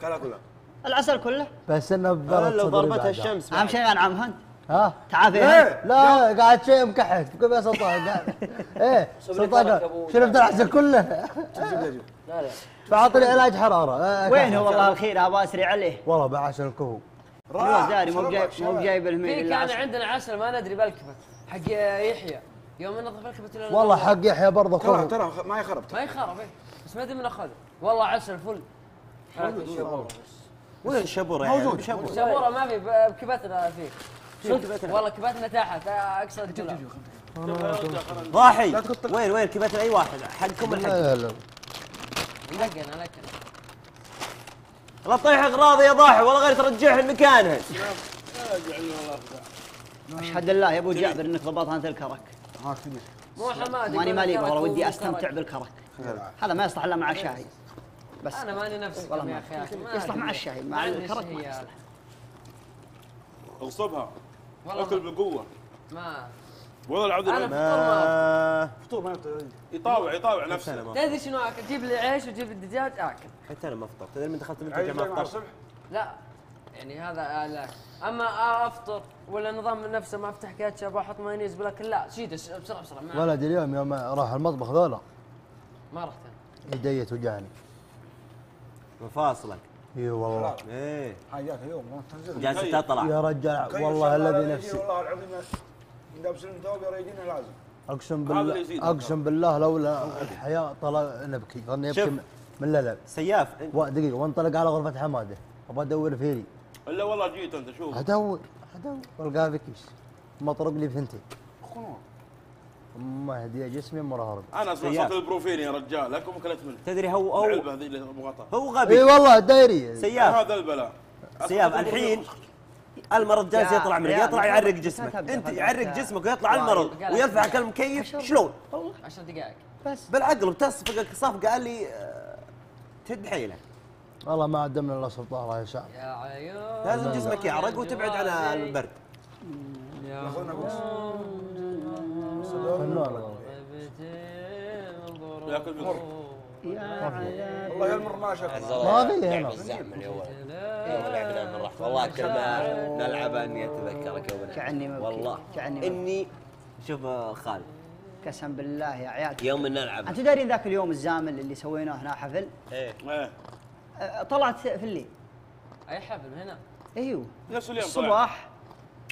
كلها كلها. العسل كله؟ بس إنه ضربتها. الشمس أهم شيء أنعمها أنت. ها؟ تعافي. إيه. لا قاعد شيء مكحت. كيف يا سلطان قاعد. إيه. <laughs> سلطان شربت العسل كله؟ لا لا فعطني علاج حرارة. آه، وين. هو والله الخير أبغى أسرع عليه. والله بعسل الكهو هو داري مو بجايب مو بجايب في الميل كان عندنا عسل ما ندري بالكبت حق يحيى. يوم نظف الكبت والله حق يحيى برضه ترى كهو ترى ما يخرب. ما يخرب إيه. بس ما أدري من أخذه. والله عسل فل. وين الشبورة يعني؟ شبورة شبورة ما في بكبتنا فيه. صدق. والله كبتنا تحت الجلال ضاحي وين وين كبتنا أي واحد. حقكم الحق. لا لا. لقنا لقنا لا تطيح اغراض يا ضاحي والله غير ترجعها مكانها أشهد الله يا أبو جابر إنك ضبطها انت الكرك. مو حماد ماني مالي والله ودي. أستمتع بالكرك. هذا ما يصلح إلا مع شاي بس. أنا ماني نفسي والله يا أخي يصلح مع. الشاي ما مع الكرك ما يصلح. أغصبها. أكل بالقوه والله العظيم أنا فطور ما ما فطور ما يطاوع يطاوع نفسه. أنا ما تدري شنو أكل؟ جيب لي عيش وجيب الدجاج أكل. حتى أنا ما افطر تدري من دخلت مع ما افطر لا. يعني هذا لا. أما أفطر ولا نظام نفسه ما أفتح كاتشب وأحط مايونيز بالاكل لا. شيد بسرعة بسرعة. ما, ولدي اليوم يوم راح المطبخ ذولا. ما رحت أنا. يدي توجعني مفاصلك. إي والله. إيه. حاجات اليوم ما تنزل. جالس طيب. تطلع يا رجال والله الذي نفسي. والله العظيم لابسين ثوب يريجينا لازم. أقسم بالله أقسم بالله لولا الحياة طلع نبكي. ظني يبكي. من- الألم. سياف و- دقيقة وانطلق على غرفة حمادة. أبغى أدور فيني. إلا والله جيت أنت شوف. أدور أدور. والقاه في كيس مطرق لي بثنتين ما هدي جسمي مرة هرب. أنا أسمع. صوت البروفين يا رجال لكم أكلت منه. تدري هو هو العلبة هذه اللي ابو غطا هو إي غبي والله دايري. سياف. هذا البلاء. سياف الحين المرض جالس يطلع منك. يطلع يعرق جسمك. أنت يعرق جسمك ويطلع. المرض. قال ويرفع عشر المكيف. شلون؟ عشر دقائق. بس. بالعقل بتصفق صفقه قال لي آه، تد حيلك. والله ما عدمنا الا سلطان يا شعب. يا عيون. لازم جسمك يعرق وتبعد عن البرد. يا فنان ياكل مر والله المر ما شاف ما في هنا. الزحمة يا ولد يوم لعبنا من رحت والله كل ما نلعب أني اتذكرك يوم. كأني مبكي. والله. مبكي. إني شوف آه، خالد. قسم بالله يا عيال. يوم نلعب. أنتوا دارين ذاك اليوم الزامل اللي سويناه هنا حفل؟ إيه. إيه. أه، طلعت في الليل أي حفل هنا؟ أيوه. نفس اليوم. الصباح.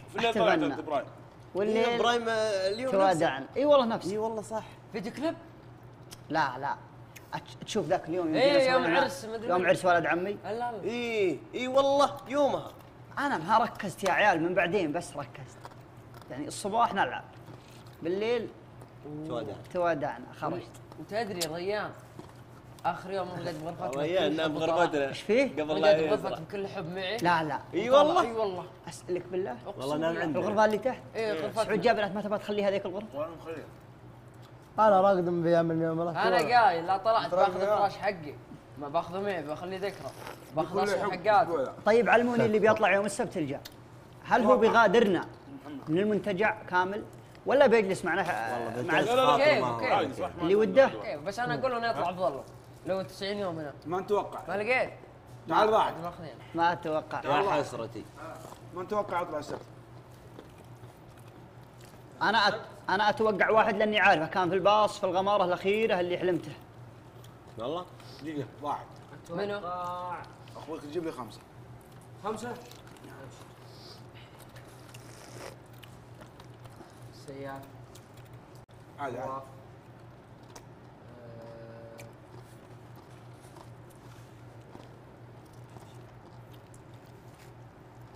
في الليل طلعت إبراهيم. والليل إبراهيم آه، اليوم توادعنا. إي والله إي نفسي والله صح. فيديو كليب؟ لا لا. تشوف ذاك اليوم يوم إيه، جينا يوم عرس مدري يوم. عرس ولد عمي. لا لا. إي إي والله يومها. أنا ما ركزت يا عيال من بعدين بس ركزت. يعني الصباح نلعب. بالليل توادع توادعنا خرجت. وتدري ريان آخر يوم رقد بغرفتنا ريان نام بغرفتنا إيش فيه؟ قبل لا بغرفتنا بكل حب معي. لا لا. إي والله. إي والله. أسألك بالله. والله نام عندنا الغرفة اللي تحت؟ إيه سعود غرفتنا جابلت ما تبغى تخلي هذيك الغرفة؟ وأنا مخليه أنا راقد من أيام من يوم أنا قايل لا طلعت باخذ الفراش حقي. ما باخذه معي بخليه ذكرى باخذ اصل حب حقات أسبوع ذا. طيب علموني اللي بيطلع يوم السبت الجاي. هل هو بيغادرنا من المنتجع كامل ولا بيجلس معنا مع بيجلس. ال- لا، لا، لا. كيف؟ ما هو؟ كيف؟ عادي صح. ما اللي وده. بس أنا أقول له إنه يطلع افضل له لو 90 يوم هنا ما نتوقع. ما لقيت. تعال بعد ماخذين ما أتوقع. يا حسرتي ما نتوقع أطلع السبت. أنا أت... أنا أتوقع واحد لأني عارفه. كان في الباص في الغمارة الأخيرة اللي حلمته. والله؟ دقيقة واحد. منو؟ أخوك تجيب لي خمسة. خمسة؟ سيارة عادي. عادي آه،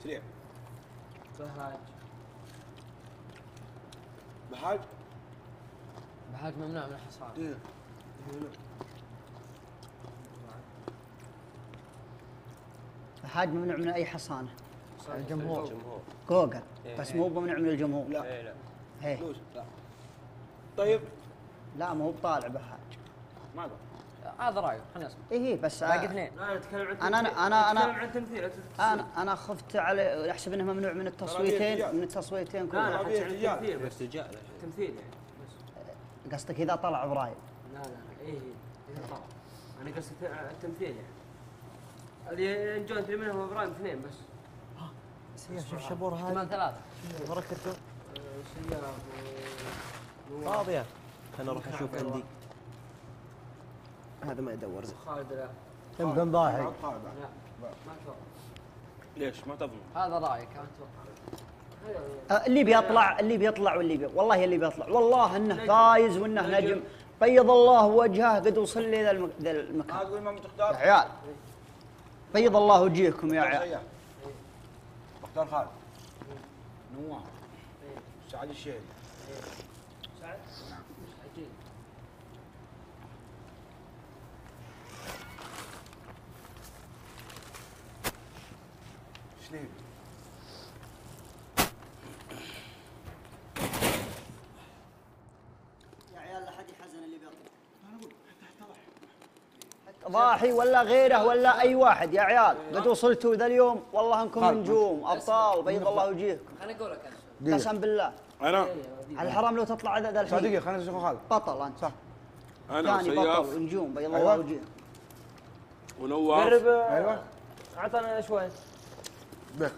سريع بهاج. بحاج بهاج ممنوع من الحصان دقيقة حاج ممنوع من أي حصانة؟ الجمهور. جمهور جوجل بس مو ممنوع من الجمهور. لا. إيه لا. هي فلوس لا. طيب. لا مو بطالع بهاج. ما. هذا رايه خلينا نسمع. إيه إيه، بس باقي آه، اثنين. لا نتكلم عن أنا- تمثيل. أنا- أنا- نتكلم عن تمثيل أنا أنا خفت على أحسب إنه ممنوع من التصويتين. من التصويتين لا كلها لا رجال. التمثيل. بس تمثيل يعني. بس. قصدك إذا طلع إبراهيم لا لا إيه إيه، إذا طلع. أنا قصدي التمثيل يعني. اللي ينجون تدري منهم إبراهيم اثنين بس. سيف شوف شبور هذه. كمان ثلاثة. بركته آه، سياف و- فاضية. خلنا نروح نشوف عندي هذا ما يدور زين خالد لا. يمكن ضاحي. لا ما أتوقع. ليش؟ ما تضمن هذا رأيك أنا أتوقع. آه، اللي بيطلع اللي بيطلع واللي بي... والله اللي بيطلع. والله إنه فايز وإنه نجم. بيض الله وجهه قد وصل لي ذا الم- ذا ما المكان تقول ما يا تختار عيال. بيض الله وجهكم يا عيال. بختار خالد. نواف. سعد الشهري سعد عجيب شليب يا عيال لا حد يحزن اللي بيطلع ضاحي ولا غيره ولا أي واحد يا عيال. قد وصلتوا ذا اليوم؟ والله أنكم نجوم أبطال بيض الله وجهكم خليني أقول لك أنا. قسم بالله. أنا؟ على الحرام لو تطلع ذا الحين دقيقة خلينا نشوف خالد بطل أنت. صح. أنا ثاني بطل وسياف ونجوم بيض أيوة. الله وجهه ونواف. قرب أيوه. اعطنا شوي. بك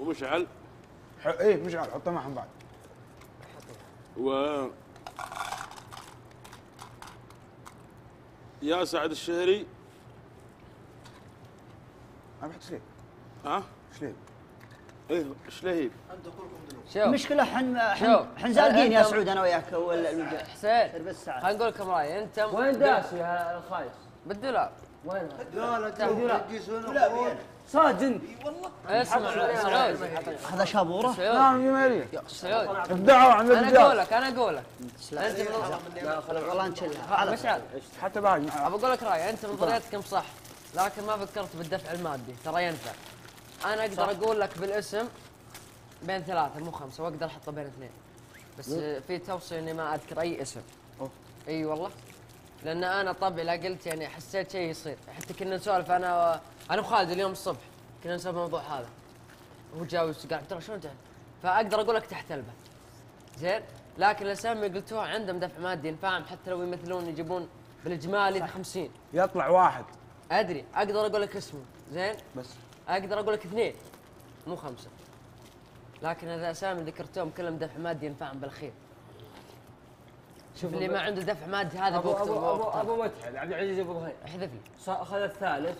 ومشعل؟ ح- إيه مش عارف حطه معهم بعد. و يا سعد الشهري؟ أنا بحط شليب. ها؟ شليب. إيه شلهيب شوف. المشكلة حن. حن حن زالقين يا سعود أنا وياك حسين خلينا نقول لكم راي أنت وين داسي هذا الخايس؟ بالدولاب وين صاد انت اسمع سعود هذا شابوره نعم جمالية سعود ابدعوا عند أنا أقول الرجال لك أنا أقول لك انت والله نشلها مشعل حتى بعد ابى أقول لك راي انت نظريتكم صح لكن ما فكرت بالدفع المادي ترى ينفع أنا أقدر أقول لك بالاسم بين ثلاثة مو خمسه واقدر احطه بين اثنين بس في توصيه اني ما اذكر اي اسم اي والله لأن أنا طبعي لا قلت يعني حسيت شيء يصير. حتى كنا نسولف أنا و... أنا وخالد اليوم الصبح كنا نسولف الموضوع هذا. هو جاوز قاعد ترى شلون جاي؟ فأقدر أقول لك تحت البه زين؟ لكن الأسامي قلتوها عندهم دفع مادي فاهم حتى لو يمثلون يجيبون بالاجمالي ب 50 يطلع واحد. أدري. أقدر أقول لك اسمه. زين؟ بس. أقدر أقول لك اثنين. مو خمسة. لكن اذا الأسامي اللي ذكرتهم كلهم دفع مادي ينفعهم بالخير. شوف اللي ما عنده دفع مادي هذا ابو ابو ابو أبو متعب عبد العزيز أبو ظهير احذف لي أخذ الثالث.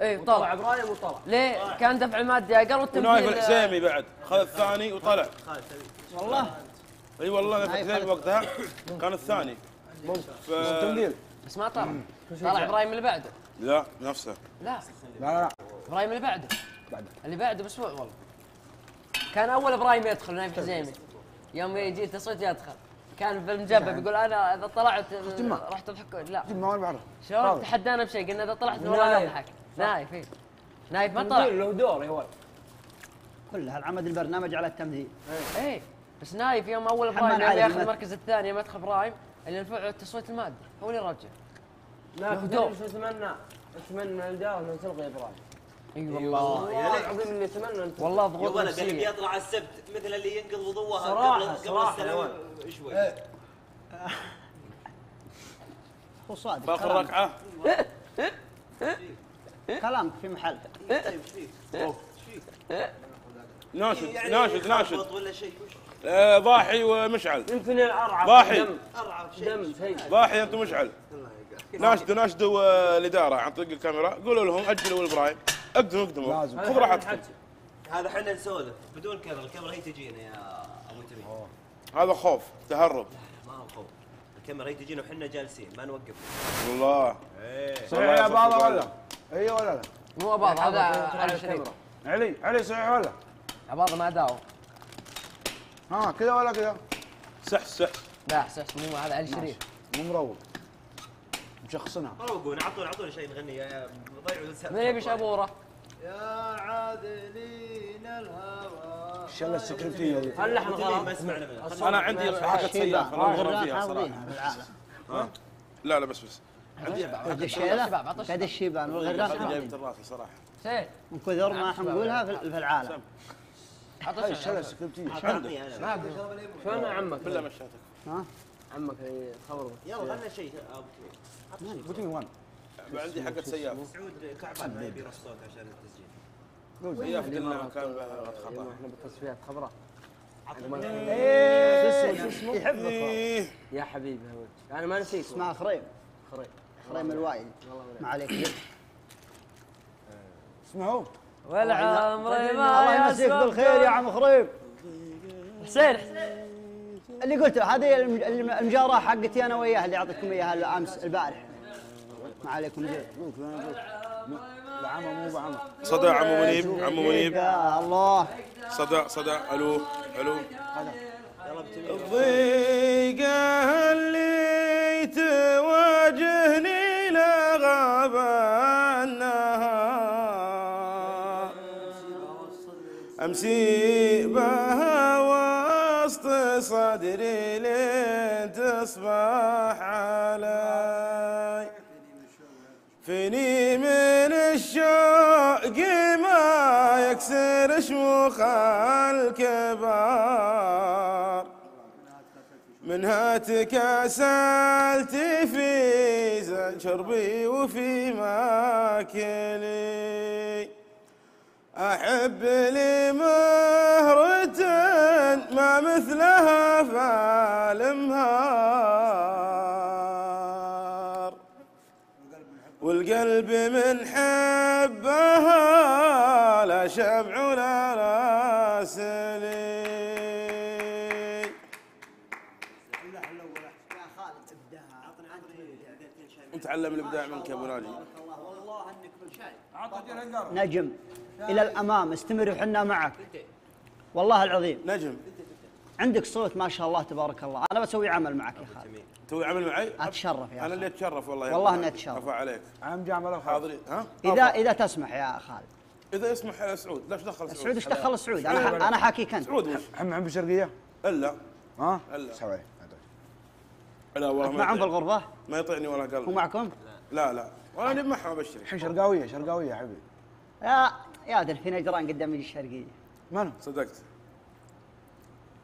اي وطلع طلع. إبراهيم وطلع. ليه؟ كان دفع المادي أقل ونايف والتمثيل الحسيمي بعد. خذ الثاني وطلع. والله؟ إي والله نايف نايف الحسيمي وقتها كان الثاني. ف... تمديل بس ما طلع. طلع إبراهيم اللي بعده. لا نفسه. لا. لا لا إبراهيم اللي بعده. بعده. اللي بعده باسبوع والله. كان أول إبراهيم يدخل نايف حزيمي يوم يجي تصويت يدخل. كان في المجبب يقول أنا إذا طلعت. راح تضحكون لا. ما بعرف. شلون. تحدانا بشيء قلنا إذا طلعت نايف. نضحك. نايف إيه. نايف ما طلع. له دور يا ولد. كلها العمد البرنامج على التمثيل إيه. بس نايف يوم أول علي ياخذ. المركز الثاني يوم يدخل إبراهيم اللي ينفع التصويت المادي. هو اللي يرجع لكن دور. شو اتمنى؟ اتمنى من الاداره انها تلغي إبراهيم أي والله. والله العظيم إني أتمنى أن والله ضغوط ولد اللي نفسيه بيطلع السبت مثل اللي ينقض وضوءها صراحة- قبل قبل صراحة السلام يا ولد. شوي هو صادق باخر كلامك- ركعة. كلامك في محل. ناشد يعني ناشد ناشد. خبط ولا شيء؟ ضاحي ومشعل. يمكن الأرعب ضاحي. دم. أرعب شيء. دم شيء ضاحي أنت مشعل ناشدوا ناشدوا الإدارة عن طريق الكاميرا. قولوا لهم أجلوا الابراهيم اقدموا اقدموا لازم. خذ راحتكم. هذا إحنا نسولف بدون كاميرا الكاميرا هي تجينا يا أبو تميم. هذا خوف تهرب. ما هو خوف. الكاميرا هي تجينا وحنا جالسين ما نوقف. والله. صحيح يا بعض ولا؟ اي ولا لا؟ مو اباض هذا علي شريف. علي علي صحيح ولا؟ اباض ما داوم. ها كذا ولا كذا؟ سح سح لا احساس مو هذا علي شريف. مو مروق. مشخصنها. روقونا اعطونا اعطونا شيء نغني. يا ضيعوا. من يبي شابوره الشله السكرتية ذي اللحن اللي غلط ما سمعنا منه أنا عندي حلقه سياف أنا مغرم فيها صراحة. لا لا بس بس. قد الشيله قد الشيبان والغرام جايب حافظين. الراسي صراحة سين من كثر ما إحنا نقولها في العالم. هاي الشله السكرتيه عطني أنا شلون عمك؟ بالله مشاتك ها؟ عمك يخبر يلا غنى شيء. بوتين وين عندي حلقه سياف سعود كعبان ما يبي عشان التسجيل. سياف قلنا كان خطأ. إحنا بالتصفيات خبرة. يحبك إيه. يا حبيبي. أنا ما نسيت. اسمها خريم. خريم. الوايد ما عليك. اسمعوا والعمر الله ما يمسيك بالخير يا عم خريب حسين. اللي قلت هذه الم- الم- المجاراه حقتي أنا وياه اللي أعطيتكم إياها امس البارح. ما عليكم زين. مو صدى عمو منيب عمو منيب. يا الله. صدى صدى. ألو ألو. الضيقة اللي تواجهني لغاب النهار. أمسي بها تصبح علي. فيني من الشوق ما واكسر شموخ الكبار. منها تكاسلت في شربي وفي ماكلي. أحب لي مهرة ما مثلها فالمهار والقلب من حبها لا شبع ولا راسلي نتعلم الإبداع منك يا أبو ناجي. نجم إلى الأمام استمر وحنا معك. والله العظيم. نجم. عندك صوت ما شاء الله تبارك الله. أنا بسوي عمل معك يا خالد. توي عمل معي؟ أتشرف يا أنا اللي أتشرف والله يا والله ناجي. أتشرف. عفا عليك. عم جامع له حاضرين. ها؟ اذا إذا تسمح يا خالد. إذا يسمح يا سعود. ليش دخل سعود؟ سعود إيش دخل السعود أنا أنا حاكيك انت سعود عم عم بالشرقيه إلا. ها؟ إلا. سوي. لا والله ما معهم. بالغرفه ما يطيعني ولا هو قلب معكم؟ لا لا. ولا اني معهم ابشرك الحين شرقاوية شرقاوية يا حبيبي. يا يا أدري في نجران قدام الشرقية. منو؟ صدقت.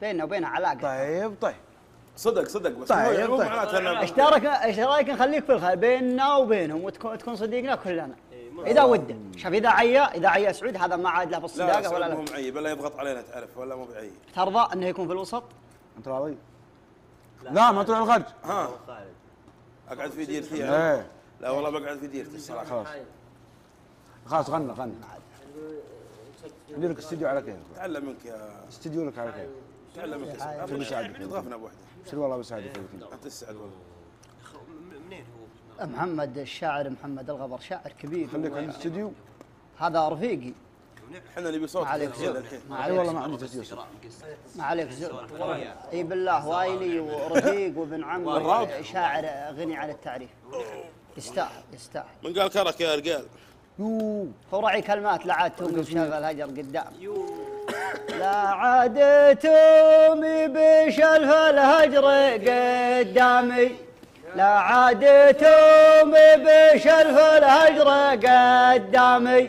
بيننا وبينها علاقه طيب طيب. صدق صدق بس طيب، مو مو طيب. معناته انه إيش رايك إيش رأيك نخليك في الخير؟ بيننا وبينهم وتكون تكون صديقنا كلنا. إذا وده شوف إذا عيا إذا عيا سعود هذا ما عاد له لا بالصداقه سعود ولا مو لا معيب الا يضغط علينا تعرف ولا مو بعيب ترضى إنه يكون في الوسط؟ أنت راضي؟ لا. ما تروح الخرج ها. خالد أقعد في ديرتي. إيه. لا والله بقعد في ديرتي الصراحة. خلاص. خلاص غنى غنى. ندير لك استديو على كيفك تعلم منك يا استديو لك على كيفك تعلم. شو بيساعدك؟ يضغطنا بوحده سير والله بساعدك فيك أنت تسعد والله. منين هو؟ محمد الشاعر محمد الغبر شاعر كبير. خليك عند الاستديو هذا رفيقي. إحنا نبي صوت. ما عليك ما أي عليك والله ما عندي تسديو ما عليك زود إي بالله وايلي ورفيق وابن عم والراب. شاعر غني عن التعريف. يستاهل يستاهل. من قال كرك يا رجال؟ يو هو راعي كلمات لا عاد تومي مشغل هجر قدام. لا عاد تومي بشلف الهجر قدامي. لا عاد تومي بشلف الهجر قدامي.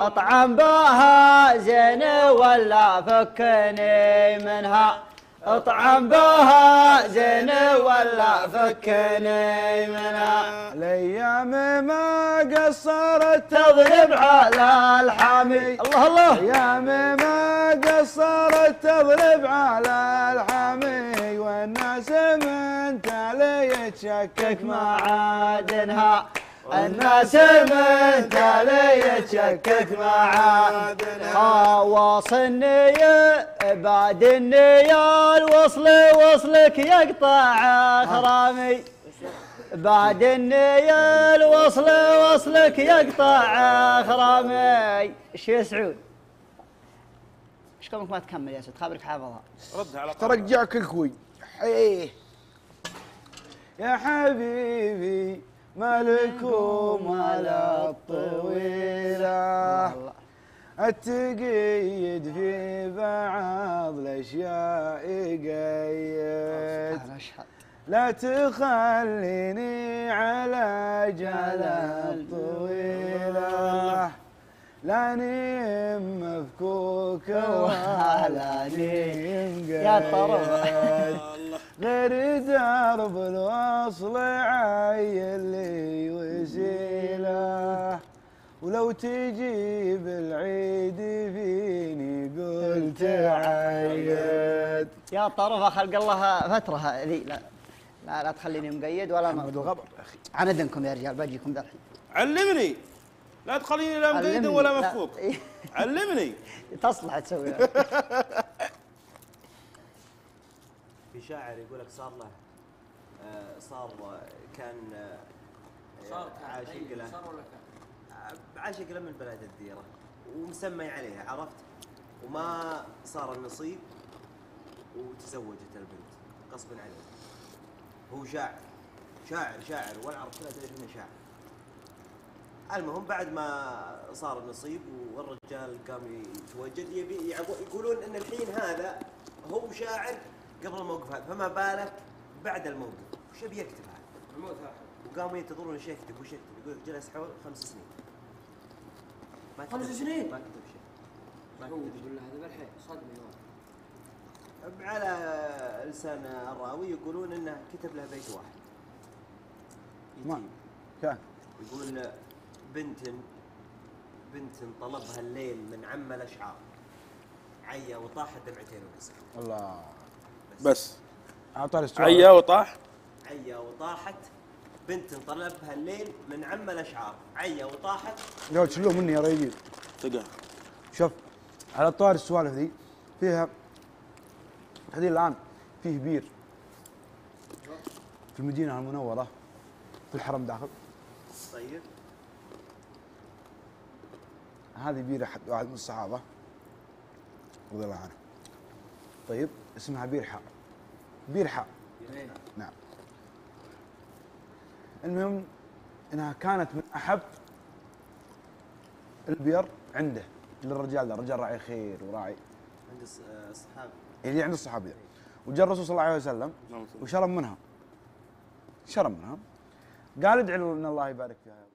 أطعم بها زين ولا فكني منها. أطعم بها زين ولا فكني منها. الأيام ما قصرت تضرب على الحامي. الله الله. أيام ما قصرت تضرب على الحامي والناس من تالي تشكك معادنها الناس من تالي تشكك معادنها خواص النية بعد النية الوصل وصلك يقطع خرامي بعد النية الوصل وصلك يقطع خرامي يا سعود؟ إيش كمك ما تكمل يا سعود خابرك حافظها رد على ترجعك الكوي. حيه يا حبيبي مالكم على الطويلة. التقيد في بعض الأشياء قيد. لا تخليني على جلال طويلة لا نيم مفكوك ولا نيم يا طرف. قيد غير درب الوصل عيل لي وسيلة ولو تجيب العيد فيني قلت عيد. يا طرفة خلق الله فترة ذي لا لا, لا تخليني مقيد ولا محمد ما يا أخي. عن اذنكم يا رجال بجيكم ذا الحين علمني. لا تخليني لا مقيد علمني. ولا لا. مفكوك <laughs> علمني. تصلح تسوي. <laughs> في شاعر يقول لك صار له آه، صار كان آه، صار عاشق له صار ولا كان؟ آه، عاشق له من بلاد الديرة. ومسمي عليها عرفت؟ وما صار النصيب وتزوجت البنت. غصبا عليه. هو شاعر. شاعر شاعر. والعرب كلها تدري انه شاعر. المهم بعد ما صار النصيب والرجال قام يتوجد يبي يقولون إن الحين هذا هو شاعر قبل الموقف هذا. فما بالك بعد الموقف؟ وش يبي يكتب هذا؟ الموت هذا وقاموا ينتظرون إيش يكتب. وش يكتب؟ يقول جلس حول خمس سنين. ما خمس كتب شيء، سنين؟ ما كتب شيء. بالله هذا بالحين صدمة على لسان الراوي يقولون إنه كتب له بيت واحد. ما كان. يقول بنت بنت طلبها الليل من عم الأشعار. عيا وطاحت دمعتين ونسى الله. بس. اعطاني السؤال. عيا وطاح عيا وطاحت بنت طلبها الليل من عم الأشعار. عيا وطاحت. قال شلوه مني يا ريبي تلقاه شوف على طار السوالف ذي فيها هذه الآن فيه بير. في المدينة المنورة في الحرم داخل. طيب. هذه بير احد واحد من الصحابة رضي الله عنه. طيب اسمها بير حاء بير حاء نعم. المهم إنها كانت من أحب البير عنده للرجال ده. رجال راعي خير وراعي. عند آه، الصحابة. اللي عند الصحابه وجاء الرسول صلى الله عليه وسلم وشرب منها. شرب منها. قال ادعي ان الله يبارك فيها.